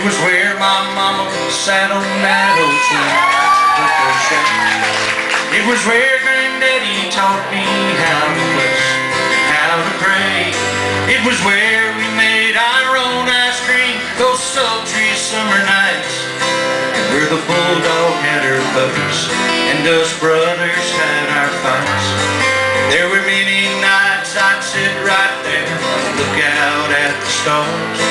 It was where my mama sat on that old tree. It was where granddaddy taught me how to bless, how to pray. It was where we made our own ice cream those sultry summer nights. And where the bulldog had her puppies and us brothers had our fights. There were many nights I'd sit right there and look out at the stars.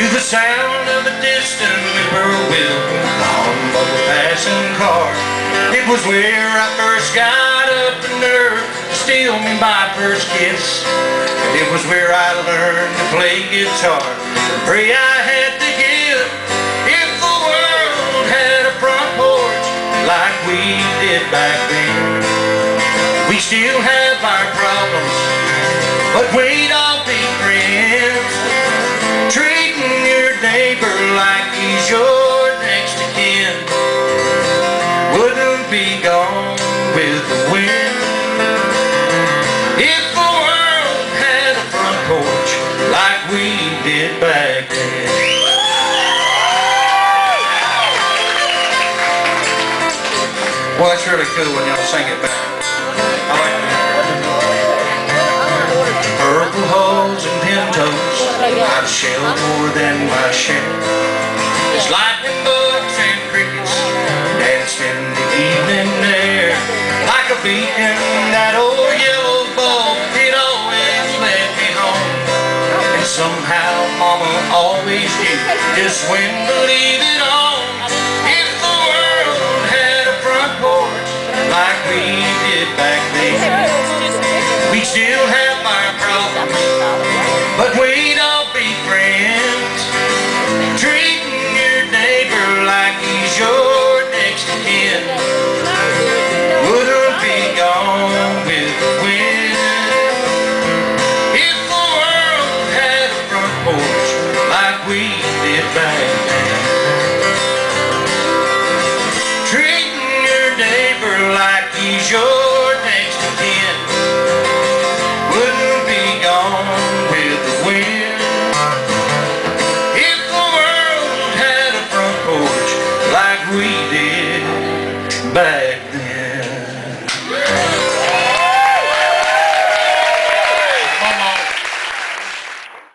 To the sound of a distant the hum of a passing car. It was where I first got up the nerve to steal me my first kiss. And it was where I learned to play guitar pray I had to give. If the world had a front porch like we did back then, we still have our problems, but we'd all be friends. Neighbor like he's your next of kin wouldn't be gone with the wind. If the world had a front porch like we did back then. Well, it's really cool when y'all sing it back. I've shelled more than my share. There's lightning bugs and crickets danced in the evening air. Like a beacon, that old yellow bulb, it always led me home. And somehow Mama always knew just when to leave it on. If the world had a front porch like we did back then, we'd still have our problems, but we'd Treating your neighbor like he's your next of kin. Wouldn't be gone with the wind. If the world had a front porch like we did back